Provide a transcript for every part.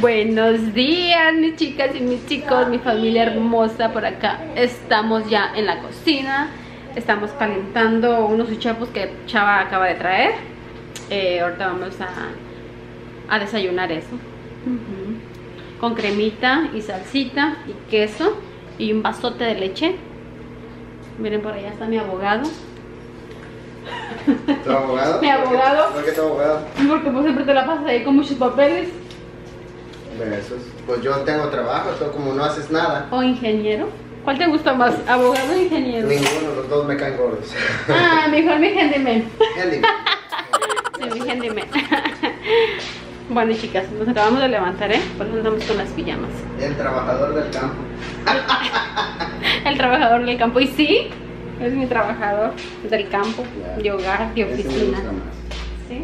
Buenos días mis chicas y mis chicos, mi familia hermosa por acá. Estamos ya en la cocina. Estamos calentando unos uchapos que Chava acaba de traer. Eh, ahorita vamos a, a desayunar eso. Con cremita y salsita y queso y un vasote de leche. Miren por allá está mi abogado. ¿Tu abogado? Mi abogado. ¿Por qué tu abogado? Porque pues siempre te la pasas ahí con muchos papeles. Besos. Pues yo tengo trabajo, tú como no haces nada. ¿O ingeniero? ¿Cuál te gusta más? ¿Abogado o ingeniero? Ninguno, los dos me caen gordos. Ah, mejor mi handyman. Andy, Sí, mi handyman. Bueno, chicas, nos acabamos de levantar, ¿eh? Por eso andamos con las pijamas. el trabajador del campo. El trabajador del campo. Y sí, es mi trabajador del campo, Claro. de hogar, de Ese me oficina. gusta más. ¿Sí?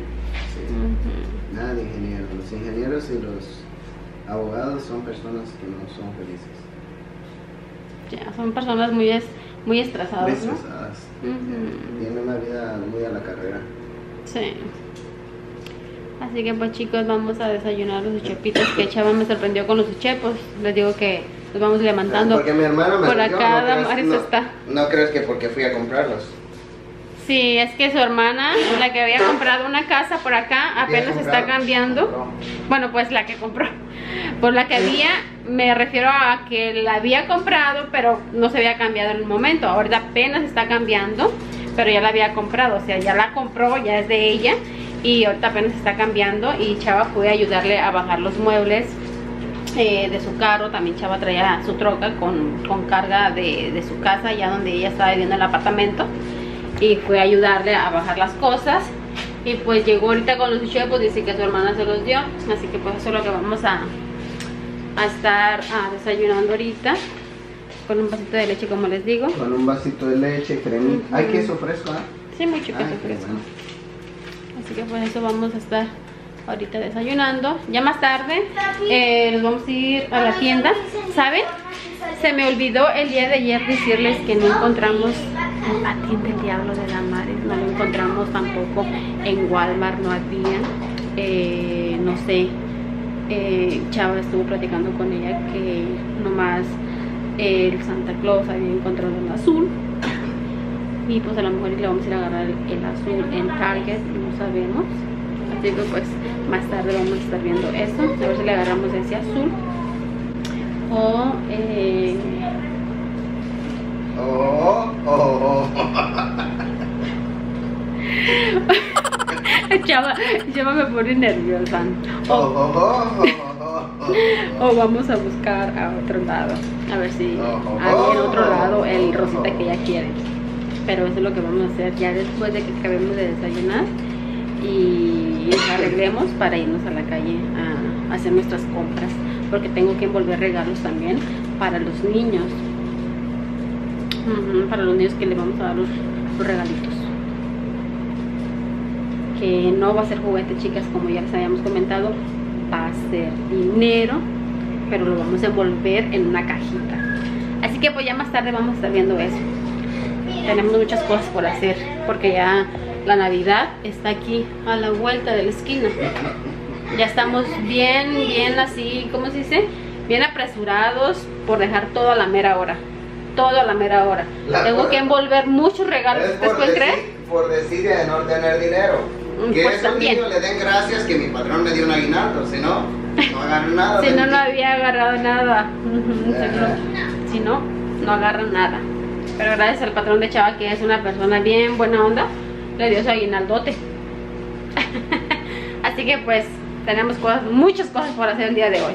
Sí. Ujú. Nada de ingenieros. Los ingenieros y los abogados son personas que no son felices. Ya, son personas muy, es- muy estresadas, Muy ¿no? Tienen una vida muy a la carrera. Sí. Así que pues chicos, vamos a desayunar los uchepitos que Chava me sorprendió con los uchepos. Les digo que nos vamos levantando. Porque mi hermano me Por acá no Damaris crees, no, está. no crees que porque fui a comprarlos. Sí, es que su hermana, la que había comprado una casa por acá, apenas está cambiando. Bueno, pues la que compró. Por la que había, me refiero a que la había comprado, pero no se había cambiado en el momento. Ahorita apenas está cambiando, pero ya la había comprado. O sea, ya la compró, ya es de ella. Y ahorita apenas está cambiando. Y Chava fue a ayudarle a bajar los muebles eh, de su carro. También Chava traía su troca con, con carga de, de su casa, ya donde ella estaba viviendo en el apartamento y fue a ayudarle a bajar las cosas y pues llegó ahorita con los chefos dice que su hermana se los dio así que pues eso es lo que vamos a, a estar ah, desayunando ahorita con un vasito de leche como les digo Con un vasito de leche, cremita. Ujú. Hay queso fresco, ¿ah? sí mucho queso Ay, fresco bueno. así que pues eso vamos a estar ahorita desayunando ya más tarde eh, nos vamos a ir a la tienda ¿saben? se me olvidó el día de ayer decirles que no encontramos el patín del diablo de Damares no lo encontramos tampoco en Walmart no había eh, no sé eh, Chava estuvo platicando con ella que nomás el Santa Claus había encontrado el azul y pues a lo mejor le vamos a ir a agarrar el, azul en Target, no sabemos. Así que pues más tarde vamos a estar viendo eso, a ver si le agarramos ese azul. O eh, oh. Chava, Chava me pone nerviosa. O, oh, oh, o vamos a buscar a otro lado, a ver si hay en otro lado el rosita que ella quiere. Pero eso es lo que vamos a hacer ya después de que acabemos de desayunar y arreglemos para irnos a la calle a hacer nuestras compras porque tengo que envolver regalos también para los niños Para los niños que le vamos a dar los, los regalitos que no va a ser juguete chicas como ya les habíamos comentado va a ser dinero pero lo vamos a envolver en una cajita así que pues ya más tarde vamos a estar viendo eso tenemos muchas cosas por hacer porque ya la Navidad está aquí a la vuelta de la esquina. Ya estamos bien, bien así, ¿cómo se dice? Bien apresurados por dejar todo a la mera hora. Todo a la mera hora. La Tengo cosa- que envolver muchos regalos. Es ¿Ustedes por pueden creer? por decir de no tener dinero. Mm, Que pues esos también. niños le den gracias que mi patrón me dio un aguinaldo, si no, no agarran nada. Si no, no había agarrado nada. Si no, no agarran nada. Pero gracias al patrón de Chava, que es una persona bien buena onda, le dio su aguinaldote. Así que pues tenemos cosas, muchas cosas por hacer el día de hoy.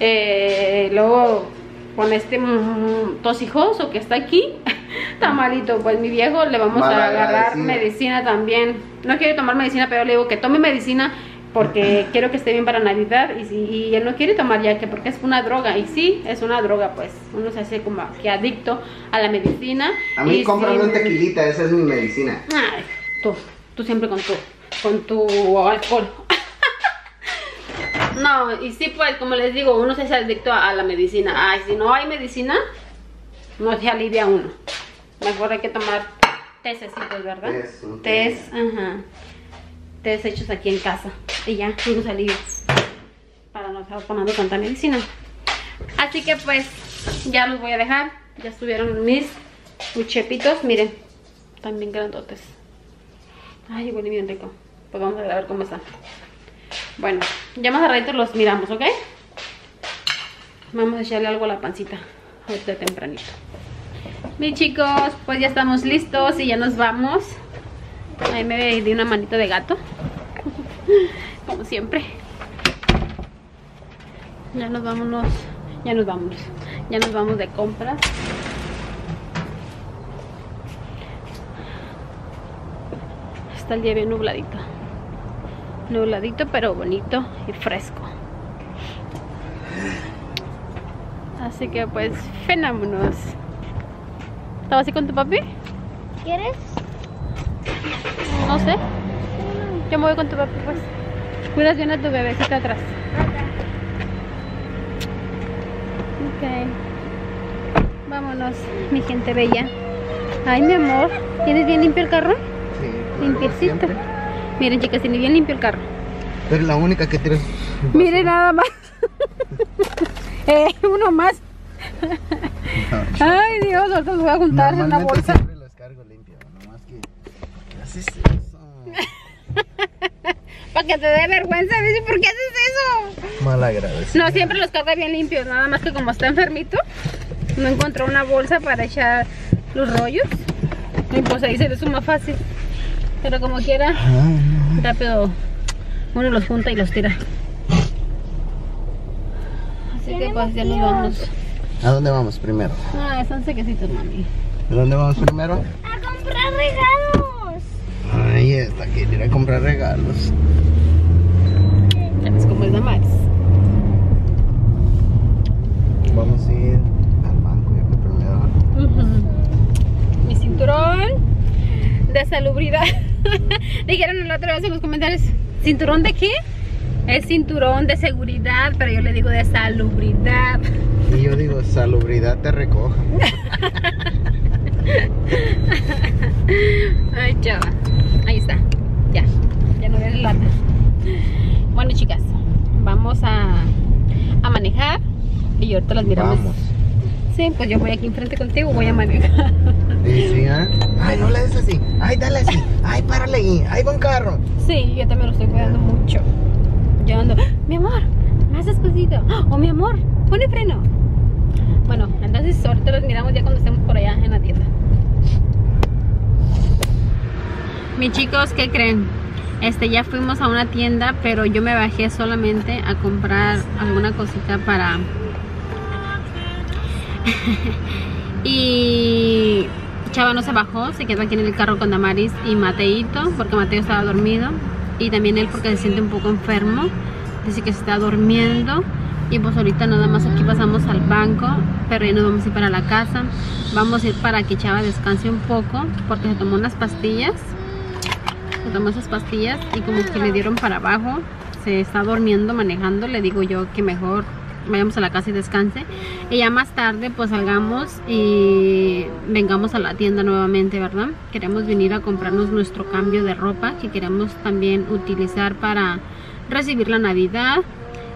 Eh, luego con este mm, tosijoso que está aquí, está malito, pues mi viejo le vamos a agarrar medicina también. No quiere tomar medicina, pero le digo que tome medicina porque quiero que esté bien para Navidad y, si, y él no quiere tomar ya que porque es una droga y sí, es una droga pues uno se hace como que adicto a la medicina. A mí cómprame un tequilita, esa es mi medicina. Ay, tú, tú siempre con tu, con tu alcohol. No, y sí, pues, como les digo, uno se hace adicto a, a la medicina. Ay, si no hay medicina, no se alivia uno. Mejor hay que tomar tececitos, ¿verdad? Tés, ajá. Tés hechos aquí en casa. Y ya, uno se alivia. para no estar tomando tanta medicina. Así que pues ya los voy a dejar. Ya estuvieron mis chepitos, miren, también grandotes. Ay, huele bien rico. Pues vamos a ver cómo están. Bueno, ya más a ratito los miramos, ¿ok? Vamos a echarle algo a la pancita. Ahorita tempranito. Mis chicos, pues ya estamos listos y ya nos vamos. Ahí me di una manita de gato. Como siempre. Ya nos vamos, ya nos vamos. Ya nos vamos de compras. Está el día bien nubladito. Nubladito pero bonito y fresco. Así que pues, fenámonos. ¿Estabas así con tu papi? ¿Quieres? No sé. Yo me voy con tu papi pues. Cuidas bien a tu bebecita atrás. Ok. Vámonos, mi gente bella. Ay, mi amor. ¿Tienes bien limpio el carro? Sí, Limpiecito. Miren, chicas, tiene bien limpio el carro. Pero la única que tienes. Miren nada más. eh, uno más. Ay, Dios, ahorita los voy a juntar en una bolsa. siempre los cargo limpio, nomás que. ¿Qué haces eso? Para que te dé vergüenza, dice, ¿por qué haces eso? Mal agradecido. No, siempre los carga bien limpios, nada más que como está enfermito, no encontró una bolsa para echar los rollos. Y pues ahí se le suma fácil. Pero como quiera, Ah, rápido uno los junta y los tira. Así que pues ya nos vamos. ¿A dónde vamos primero? Ah, están sequecitos, mami. ¿A dónde vamos primero? A comprar regalos. Ahí está, que ir a comprar regalos. Ya ves cómo es la Max. Vamos a ir al banco yo creo primero. Ujú. Mi cinturón de salubridad. Dijeron la otra vez en los comentarios, ¿cinturón de qué? Es cinturón de seguridad, pero yo le digo de salubridad. Y yo digo, salubridad te recoja. Ay, chava. Ahí está. Ya. Ya no viene lata. Bueno, chicas, vamos a, a manejar y ahorita las miramos. Vamos. Sí, pues yo voy aquí enfrente contigo, voy a manejar. Y sí, ¿ah? Ay, no le des así. Ay, dale así. Ay, párale ahí. Ay, un carro. Sí, yo también lo estoy cuidando mucho. Yo ando, mi amor, más despacito. Oh, mi amor, pone freno. Bueno, entonces ahorita los miramos ya cuando estemos por allá en la tienda. Mis chicos, ¿qué creen? Este, ya fuimos a una tienda, pero yo me bajé solamente a comprar alguna cosita para... y Chava no se bajó, se quedó aquí en el carro con Damaris y Mateito, porque Mateo estaba dormido. Y también él porque se siente un poco enfermo. Dice que se está durmiendo. Y pues ahorita nada más aquí pasamos al banco, pero ya nos vamos a ir para la casa. Vamos a ir para que Chava descanse un poco, porque se tomó unas pastillas. Se tomó esas pastillas y como que le dieron para abajo. Se está durmiendo, manejando. Le digo yo que mejor vayamos a la casa y descanse. Y ya más tarde pues salgamos y vengamos a la tienda nuevamente, ¿verdad? Queremos venir a comprarnos nuestro cambio de ropa que queremos también utilizar para recibir la Navidad.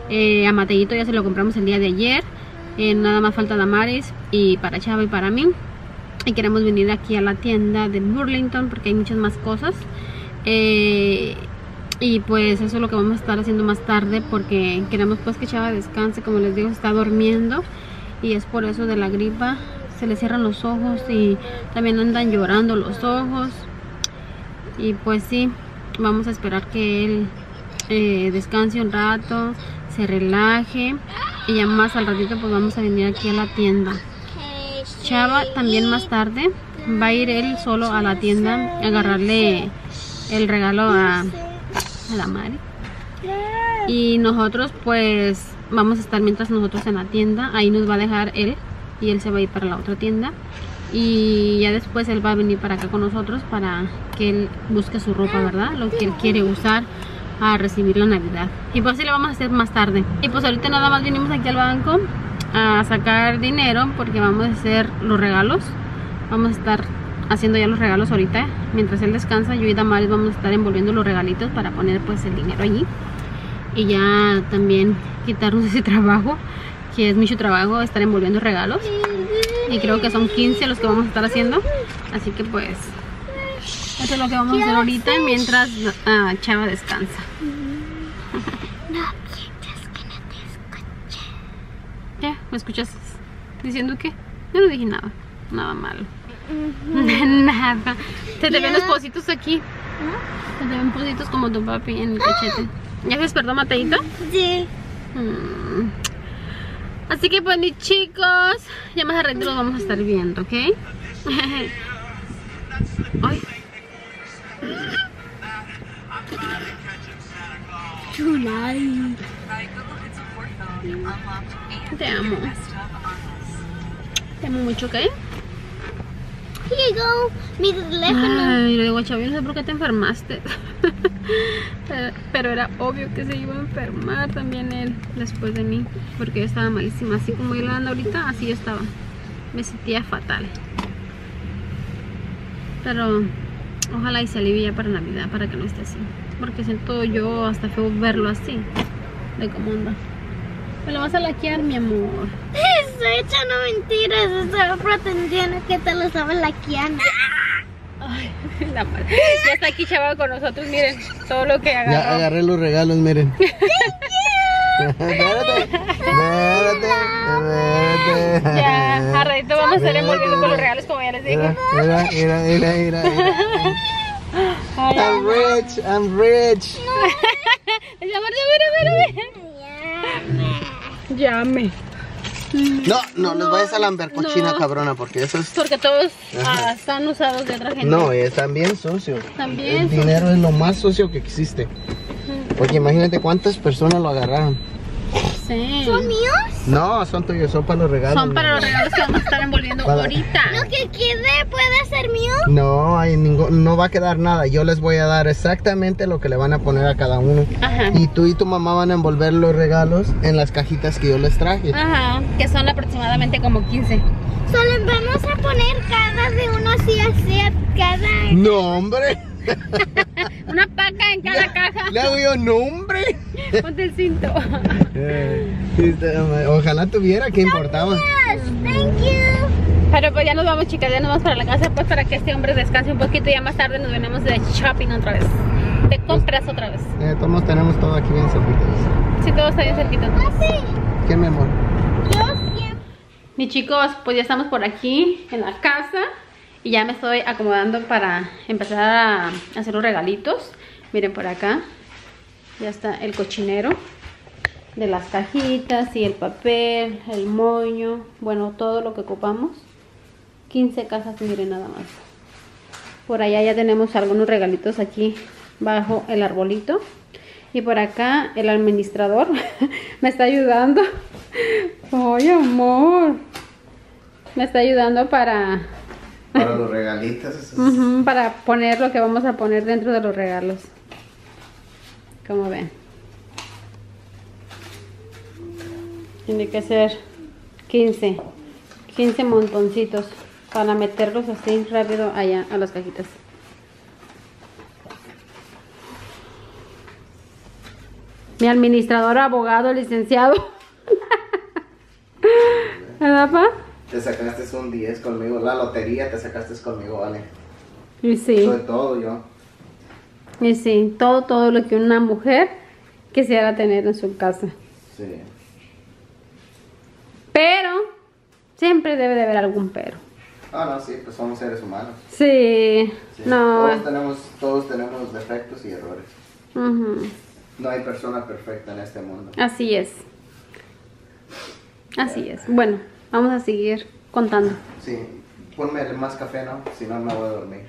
Eh, a Mateito ya se lo compramos el día de ayer. Eh, nada más falta Damaris y para Chava y para mí. Y queremos venir aquí a la tienda de Burlington porque hay muchas más cosas. Eh, y pues eso es lo que vamos a estar haciendo más tarde porque queremos pues que Chava descanse, como les digo, está durmiendo y es por eso de la gripa, se le cierran los ojos y también andan llorando los ojos. Y pues sí, vamos a esperar que él eh, descanse un rato, se relaje y ya más al ratito pues vamos a venir aquí a la tienda. Chava también más tarde va a ir él solo a la tienda a agarrarle el regalo a, a la Mari. Y nosotros pues vamos a estar mientras nosotros en la tienda. Ahí nos va a dejar él y él se va a ir para la otra tienda. Y ya después él va a venir para acá con nosotros para que él busque su ropa, ¿verdad? Lo que él quiere usar a recibir la Navidad. Y pues así lo vamos a hacer más tarde. Y pues ahorita nada más vinimos aquí al banco a sacar dinero porque vamos a hacer los regalos. Vamos a estar haciendo ya los regalos ahorita. Mientras él descansa, yo y Damaris vamos a estar envolviendo los regalitos para poner pues el dinero allí. y ya también quitarnos ese trabajo, que es mucho trabajo estar envolviendo regalos. Y creo que son 15 los que vamos a estar haciendo. Así que pues eso es lo que vamos a hacer ahorita mientras ah, Chava descansa. No pienses que no te escuché. ¿Ya? ¿Me escuchas diciendo qué? Yo no dije nada, nada malo. Nada. Se te ven los positos aquí. Se te ven positos como tu papi en el cachete. ¿Ya se despertó Mateito? Sí. Mm. Así que pues mis chicos, ya más adelante los vamos a estar viendo, ¿ok? Ay, Chulay. te amo. Te amo mucho, ¿ok? Here you go. Mi teléfono. Ay, le digo Chavi, no sé por qué te enfermaste. Pero- era obvio que se iba a enfermar también él después de mí. Porque yo estaba malísima. Así como yo la ando ahorita, así yo estaba. Me sentía fatal. Pero ojalá y se alivie ya para Navidad, para que no esté así. Porque siento yo hasta feo verlo así. De cómo anda. Me lo vas a laquear, mi amor. Estoy echando mentiras. Estaba pretendiendo que te lo estaba laqueando. Ay, la madre. Ya está aquí Chava con nosotros, miren todo lo que Ya agarró. agarré los regalos, miren. espérate, espérate, espérate. Ya, a ratito vamos a estar envolviendo con los regalos como ya les dije. Mira, mira, mira, mira, I'm rich, I'm rich. amor, mira, mira, mira. Llame. No, no les vayas a lamber cochina No. cabrona porque eso es... Porque todos ah, están usados de otra gente. No, están bien sucios. También El dinero es lo más sucio que existe. Porque imagínate cuántas personas lo agarraron. Sí. ¿Son míos? No, son tuyos, son para los regalos. Son para los regalos que vamos a estar envolviendo Para- ahorita. Lo que quede puede ser mío. No, hay ningún, no va a quedar nada. Yo les voy a dar exactamente lo que le van a poner a cada uno. Ajá. Y tú y tu mamá van a envolver los regalos en las cajitas que yo les traje. Ajá, que son aproximadamente como 15. Solo vamos a poner cada de uno así, así, a cada. No, hombre. Una paca en cada caja. Le hago yo nombre. Ponte el cinto. Ojalá tuviera, ¿qué importaba? Thank you. Pero pues ya nos vamos, chicas, ya nos vamos para la casa, pues para que este hombre descanse un poquito y ya más tarde nos venimos de shopping otra vez. De compras otra vez. Eh, todos tenemos todo aquí bien cerquita. Sí, todo está bien cerquita. ¿Qué, mi amor? Yo siempre. Mis chicos, pues ya estamos por aquí en la casa y ya me estoy acomodando para empezar a hacer los regalitos. Miren por acá, ya está el cochinero de las cajitas y el papel, el moño, bueno, todo lo que ocupamos. 15 cajas, miren nada más. Por allá ya tenemos algunos regalitos aquí bajo el arbolito. Y por acá el administrador me está ayudando. Ay, amor. Me está ayudando para, Para los regalitos. para poner lo que vamos a poner dentro de los regalos. Como ven. Tiene que ser 15. 15 montoncitos para meterlos así rápido allá a las cajitas. Mi administrador, abogado, licenciado. ¿Verdad, pa? Te sacaste un 10 conmigo. La lotería te sacaste conmigo, vale. Y sí. Soy todo yo. Y sí, todo, todo lo que una mujer quisiera tener en su casa. Sí. Pero, siempre debe de haber algún pero. Ah, no, sí, pues somos seres humanos. Sí, Sí. no. Todos tenemos, todos tenemos defectos y errores. ujú, No hay persona perfecta en este mundo. Así es. Así es. Bueno, vamos a seguir contando. Sí, ponme más café, ¿no? Si no, me voy a dormir.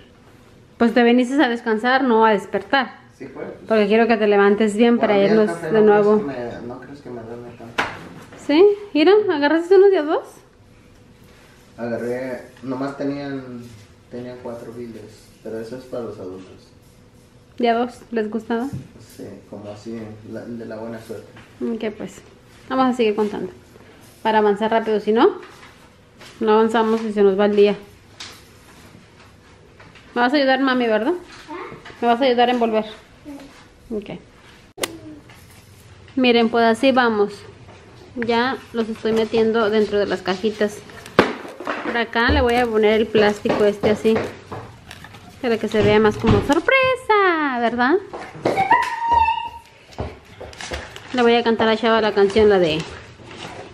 Pues te veniste a descansar, no a despertar. Sí, pues. Porque quiero que te levantes bien para Bueno, a mí el irnos café de no nuevo. crees me- no crees que me duerme tanto. ¿Sí? Mira, agarraste unos de a dos. Agarré, nomás tenían, tenían cuatro billes, pero eso es para los adultos. De a dos, ¿les gustaba? Sí, como así, la- de la buena suerte. Ok, pues. Vamos a seguir contando. Para avanzar rápido, si no, no avanzamos y se nos va el día. ¿Me vas a ayudar, mami, verdad? ¿Me vas a ayudar a envolver? Ok. Miren, pues así vamos. Ya los estoy metiendo dentro de las cajitas. Por acá le voy a poner el plástico este así. Para que se vea más como sorpresa, ¿verdad? Le voy a cantar a Chava la canción, la de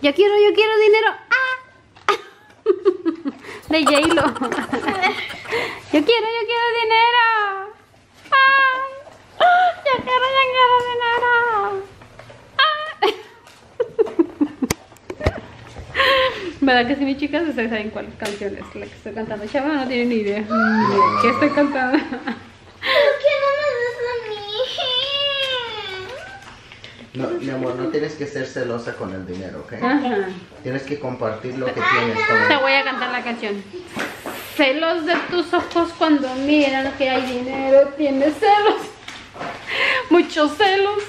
Yo quiero, yo quiero dinero. ¡Ah! de J-Lo. yo quiero, yo quiero dinero. ¡Ah! Yo quiero, yo quiero dinero. ¿Verdad que sí, mis chicas? Ustedes saben cuál canción es la que estoy cantando. Chava no tiene ni idea. Ni idea ¿Qué estoy cantando? ¿Por qué no me das a mí? No, mi amor, no tienes que ser celosa con el dinero, ¿ok? Ajá. Tienes que compartir lo que tienes con Te voy a cantar la canción. Celos de tus ojos cuando miran que hay dinero, tienes celos. Muchos celos.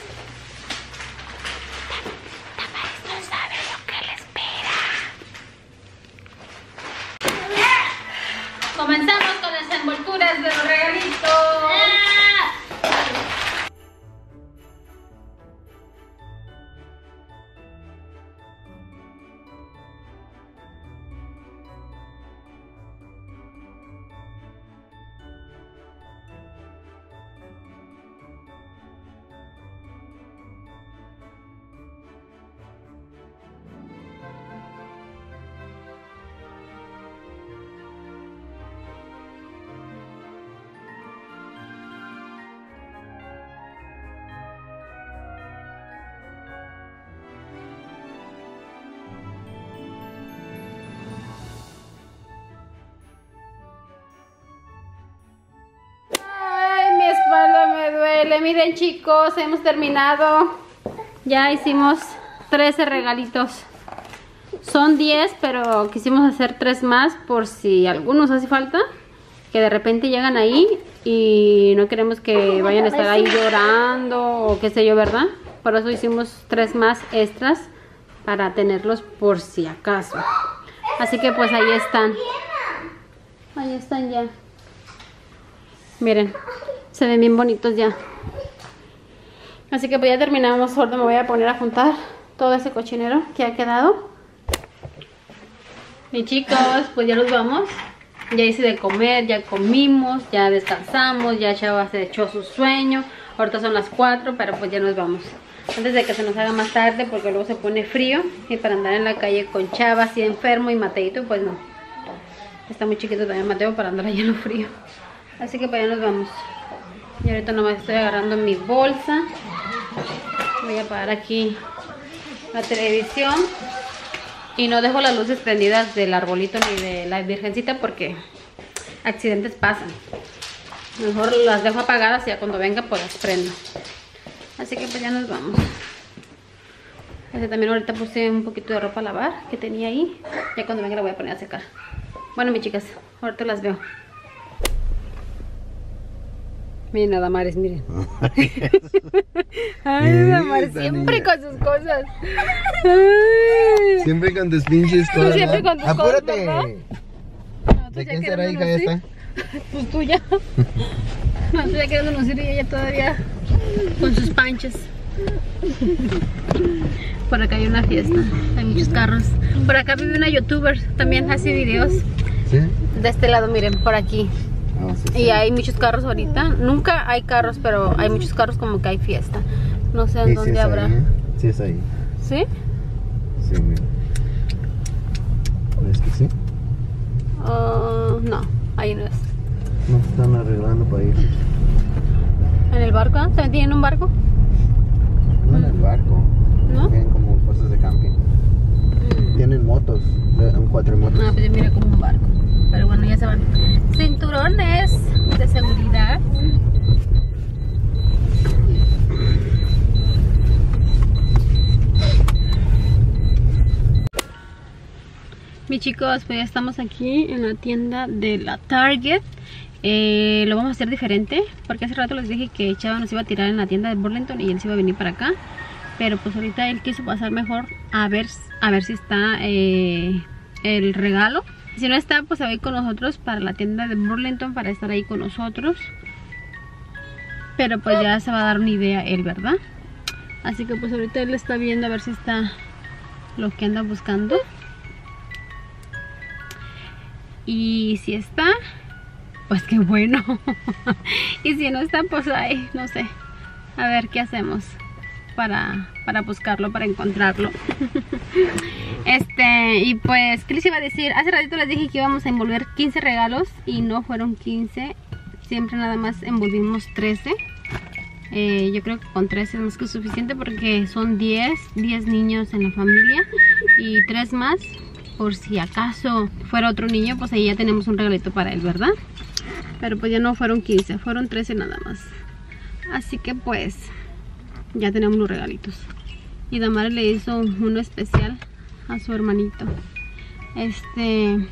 Miren, chicos, hemos terminado. Ya hicimos 13 regalitos. Son 10, pero quisimos hacer 3 más por si algunos hace falta. Que de repente llegan ahí y no queremos que vayan a estar ahí llorando o qué sé yo, ¿verdad? Por eso hicimos 3 más extras para tenerlos por si acaso. Así que pues ahí están. Ahí están ya. Miren, se ven bien bonitos ya. Así que pues ya terminamos. Ahora me voy a poner a juntar todo ese cochinero que ha quedado. Y chicos, pues ya nos vamos. Ya hice de comer, ya comimos, ya descansamos, ya Chava se echó su sueño. Ahorita son las 4, pero pues ya nos vamos. Antes de que se nos haga más tarde, porque luego se pone frío. Y para andar en la calle con Chava así enfermo y Mateito, pues no. Está muy chiquito también Mateo para andar allá en lo frío. Así que para allá nos vamos. Y ahorita nomás estoy agarrando mi bolsa. Voy a apagar aquí la televisión. Y no dejo las luces prendidas del arbolito ni de la virgencita porque accidentes pasan. Mejor las dejo apagadas y ya cuando venga pues las prendo. Así que pues ya nos vamos. Este también ahorita puse un poquito de ropa a lavar que tenía ahí. Ya cuando venga la voy a poner a secar. Bueno, mis chicas, ahorita las veo. Miren, Adamares, miren. Ay, Adamares, Esta siempre con sus cosas. Ay. Siempre con tus pinches cosas. siempre con tus cosas, Apúrate. Nosotros ¿De ya quién será hija esta? Pues tuya. Nosotros ya queriéndonos ir y ella todavía con sus panchos. Por acá hay una fiesta, hay muchos carros. Por acá vive una youtuber, también hace videos. ¿Sí? De este lado, miren, por aquí. Sí, sí. Y hay muchos carros ahorita. Nunca hay carros, pero hay muchos carros como que hay fiesta. No sé en dónde habrá. ahí, ¿eh? Sí, es ahí. ¿Sí? Sí, mira. ¿Ves que sí? Ah, no, ahí no es. No están arreglando para ir. ¿En el barco? ¿Se meten en un barco? No en el barco. ¿No? Tienen como cosas de camping. Tienen motos. eh, Cuatro motos. Ah, pues mira como un barco. Pero bueno, ya se van. Cinturones de seguridad. Mis chicos, pues ya estamos aquí en la tienda de la Target. Eh, lo vamos a hacer diferente porque hace rato les dije que Chava nos iba a tirar en la tienda de Burlington y él se iba a venir para acá. Pero pues ahorita él quiso pasar mejor a ver, a ver si está eh, el regalo. Si no está, pues se va a ir con nosotros para la tienda de Burlington para estar ahí con nosotros. Pero pues ya se va a dar una idea él, ¿verdad? Así que pues ahorita él está viendo a ver si está lo que anda buscando. Y si está, pues qué bueno. y si no está, pues ahí, no sé. A ver qué hacemos para, para buscarlo, para encontrarlo. este, y pues, ¿qué les iba a decir? Hace ratito les dije que íbamos a envolver 15 regalos y no fueron 15. Siempre nada más envolvimos 13. Eh, yo creo que con 13 es más que suficiente porque son 10, 10 niños en la familia y 3 más por si acaso fuera otro niño, pues ahí ya tenemos un regalito para él, ¿verdad? Pero pues ya no fueron 15, fueron 13 nada más. Así que pues ya tenemos los regalitos. Y Damara le hizo uno especial a su hermanito. Este,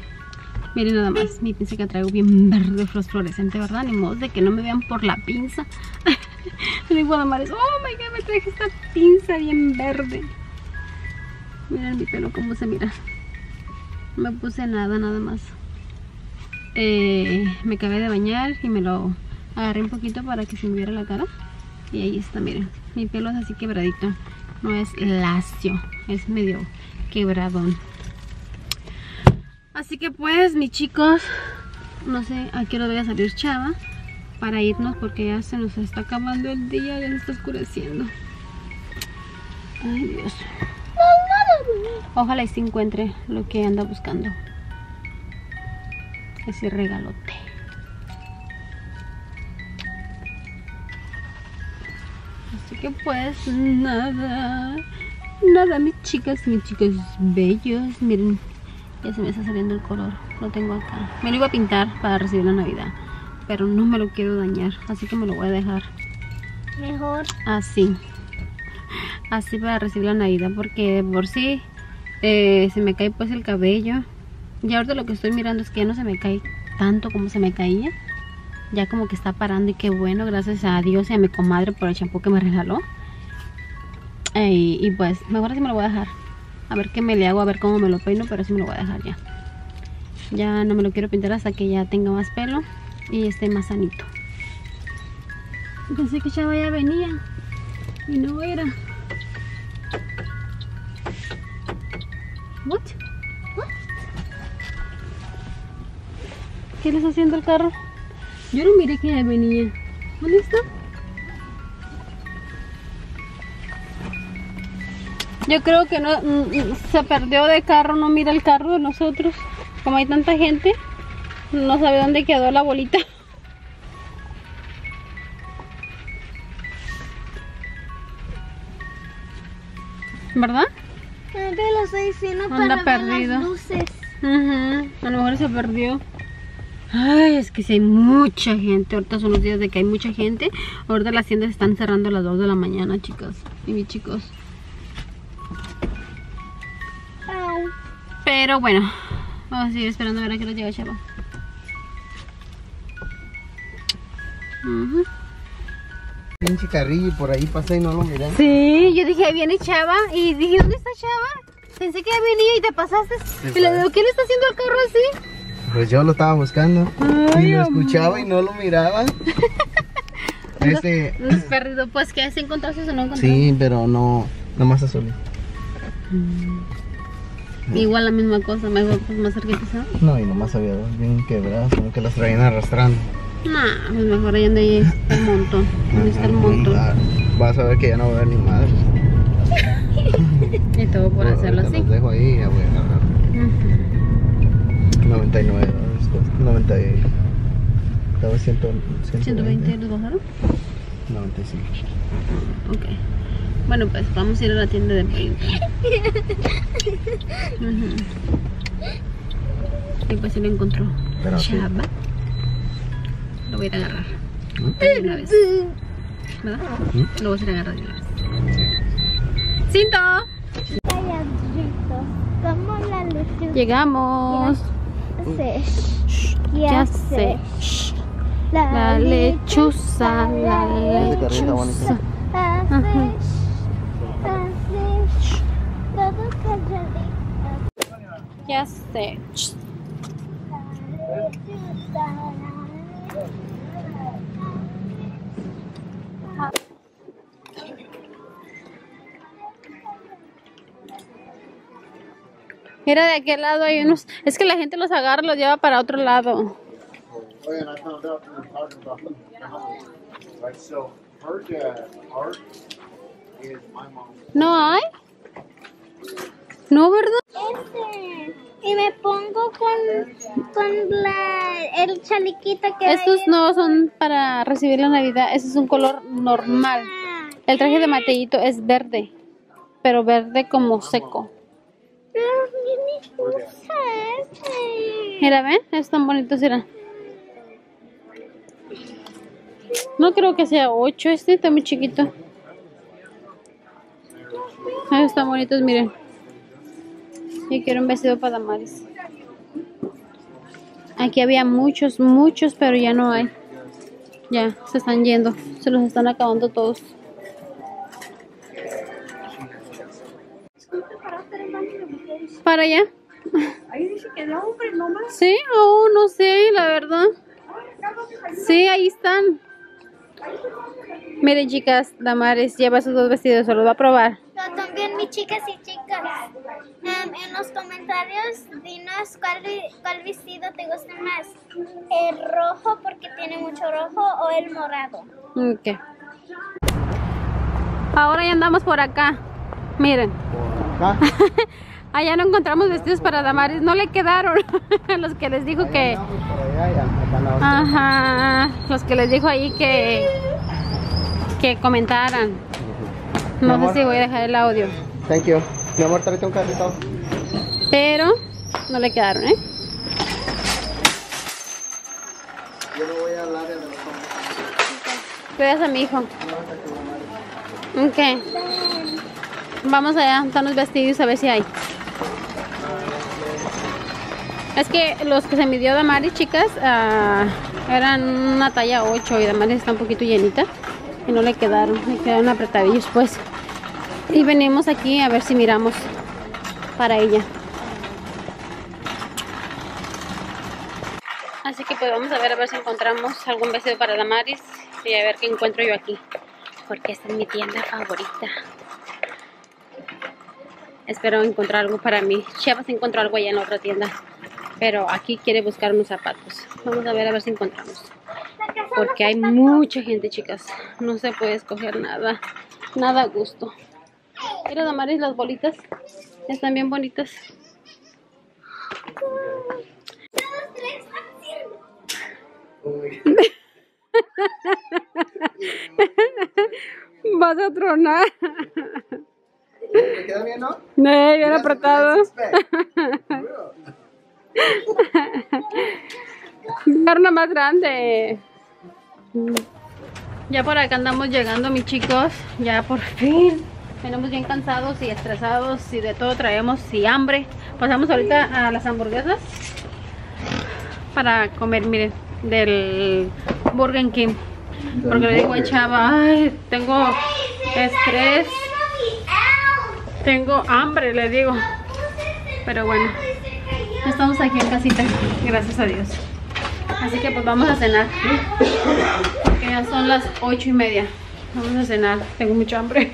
miren nada más, mi pinza que traigo bien verde fluorescente, ¿verdad? Ni modo de que no me vean por la pinza. Le digo a Damara, oh my god, me traje esta pinza bien verde. Miren mi pelo cómo se mira. No me puse nada, nada más. Eh, me acabé de bañar y me lo agarré un poquito para que se me viera la cara. Y ahí está, miren. Mi pelo es así quebradito. No es lacio, es medio quebradón. Así que pues, mis chicos, no sé a qué hora voy a salir Chava para irnos porque ya se nos está acabando el día, ya se está oscureciendo. Ay, Dios. Ojalá y se encuentre lo que anda buscando. Ese regalote. Que pues nada. Nada, mis chicas, mis chicos bellos. Miren, ya se me está saliendo el color. Lo tengo acá. Me lo iba a pintar para recibir la Navidad. Pero no me lo quiero dañar. Así que me lo voy a dejar. Mejor. Así. Así para recibir la Navidad. Porque por sí eh, se me cae pues el cabello. Y ahorita lo que estoy mirando es que ya no se me cae tanto como se me caía. Ya como que está parando y qué bueno, gracias a Dios y a mi comadre por el champú que me regaló. Eh, y pues mejor así me lo voy a dejar. A ver qué me le hago, a ver cómo me lo peino, pero así me lo voy a dejar ya. Ya no me lo quiero pintar hasta que ya tenga más pelo y esté más sanito. Pensé que ya venía y no era. What? What? ¿Qué le está haciendo el carro? Yo no miré que venía. ¿Dónde está? Yo creo que no mm, se perdió de carro, no mira el carro de nosotros. Como hay tanta gente, no sabe dónde quedó la bolita. ¿Verdad? Te lo estoy diciendo Anda para ver perdido. las luces. Ujú, A lo mejor se perdió. Ay, es que si hay mucha gente. Ahorita son los días de que hay mucha gente. Ahorita las tiendas están cerrando a las 2 de la mañana, chicas. Y mis chicos. Pero bueno, vamos a seguir esperando a ver a qué hora llega Chava. Ujú. Pinche carrillo y por ahí pasé y no lo miré. Sí, yo dije, ahí viene Chava. Y dije, ¿dónde está Chava? Pensé que ya venía y te pasaste. Y le digo, ¿qué le está haciendo al carro así? Pues yo lo estaba buscando. Ay, y lo amor. escuchaba y no lo miraba. este. No es perdido. Pues que se encontraste o no encontraste. Sí, pero no. Nomás azul. Igual la misma cosa, mejor pues más cerquita, ¿sabes? No, y nomás había dos bien quebradas, sino que las traían arrastrando. Nah, pues mejor ahí anda ahí el montón. Ahí está el montón. Ah, Vas a ver que ya no va a haber ni madre. Y todo por hacerlo así. Los dejo ahí ya voy a. 99 dólares. cuesta. 90 y... Estaba 100, 120. 120 los bajaron. 95. Ok. Bueno, pues vamos a ir a la tienda de. Ujú. Y pues se lo encontró. Pero sí. Chava. Lo voy a ir a agarrar. De una vez. ¿Verdad? ¿Mm? Lo voy a ir a agarrar de una vez. ¡Cinto! Llegamos. Sé. Ya sé. Shh. La lechuza, la Ese carrito está bonito. lechuza. Hace, hace, todo calladito. Ya sé. Mira, de aquel lado hay unos... Es que la gente los agarra y los lleva para otro lado. ¿No hay? No, ¿verdad? Este. Y me pongo con, con la, el chaliquito que Estos no son para recibir la Navidad. Ese es un color normal. Ah, El traje de Mateito es verde. Pero verde como seco. Mira, ¿ven? Están bonitos, mira. No creo que sea 8, este está muy chiquito. Ah, están bonitos, miren. Yo quiero un vestido para Damaris. Aquí había muchos, muchos, pero ya no hay. Ya, se están yendo. Se los están acabando todos. Para allá. Ahí dice que de hombre nomás. Sí, oh, no sé, la verdad. Sí, ahí están. Miren, chicas, Damaris lleva sus dos vestidos, se los va a probar. También mis chicas y chicas. em, en los comentarios dinos cuál, cuál vestido te gusta más. El rojo porque tiene mucho rojo o el morado. Ok. Ahora ya andamos por acá. Miren, Acá. allá no encontramos vestidos para Damaris, no le quedaron. los que les dijo que. Ajá, los que les dijo ahí que. que comentaran. No amor. sé si voy a dejar el audio. Thank you. Mi amor, tráete un carrito. Pero no le quedaron, ¿eh? Yo no voy al área de los. Cuidas a mi hijo. Ok. Vamos allá, están los vestidos a ver si hay. Es que los que se midió Damaris, chicas, ah, eran una talla 8 y Damaris está un poquito llenita. Y no le quedaron, le quedaron apretadillos pues. Y venimos aquí a ver si miramos para ella. Así que pues vamos a ver a ver si encontramos algún vestido para Damaris y a ver qué encuentro yo aquí. Porque esta es mi tienda favorita. Espero encontrar algo para mí. Chevas encontró algo allá en otra tienda. Pero aquí quiere buscar unos zapatos. Vamos a ver a ver si encontramos. Porque hay mucha gente, chicas. No se puede escoger nada. Nada a gusto. Mira, Damaris, las bolitas. Están bien bonitas. Vas a tronar. ¿Te queda bien, no? No, bien apretado. Carne más grande. Ya por acá andamos llegando, mis chicos. Ya por fin. Venimos bien cansados y estresados y de todo traemos y hambre. Pasamos ahorita a las hamburguesas para comer, miren, del Burger King. Porque le digo a Chava, ay, tengo estrés, tengo hambre, le digo. Pero bueno, estamos aquí en casita, gracias a Dios. Así que pues vamos a cenar. Porque ya son las ocho y media. Vamos a cenar, tengo mucha hambre.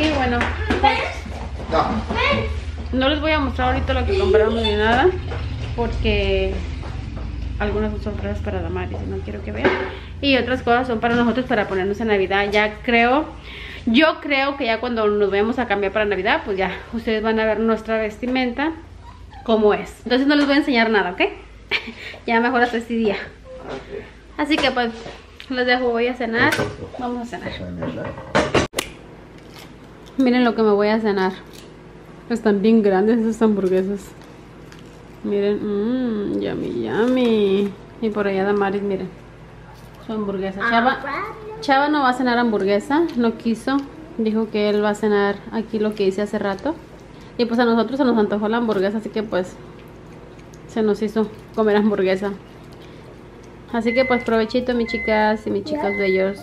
Y bueno, pues, No. no les voy a mostrar ahorita lo que compramos ni nada. Porque algunas son sorpresas para Damaris y no quiero que vean. Y otras cosas son para nosotros para ponernos en Navidad. Ya creo, yo creo que ya cuando nos vayamos a cambiar para Navidad, pues ya ustedes van a ver nuestra vestimenta como es. Entonces no les voy a enseñar nada, ¿ok? ya mejor hasta este día. Así que pues les dejo, voy a cenar. Vamos a cenar. Miren lo que me voy a cenar. Están bien grandes esas hamburguesas. Miren, mmm, yummy, yummy. Y por allá Damaris, miren. Su hamburguesa. Chava, Chava no va a cenar hamburguesa, no quiso. Dijo que él va a cenar aquí lo que hice hace rato. Y pues a nosotros se nos antojó la hamburguesa, así que pues se nos hizo comer hamburguesa. Así que pues provechito mis chicas y mis chicas bellos.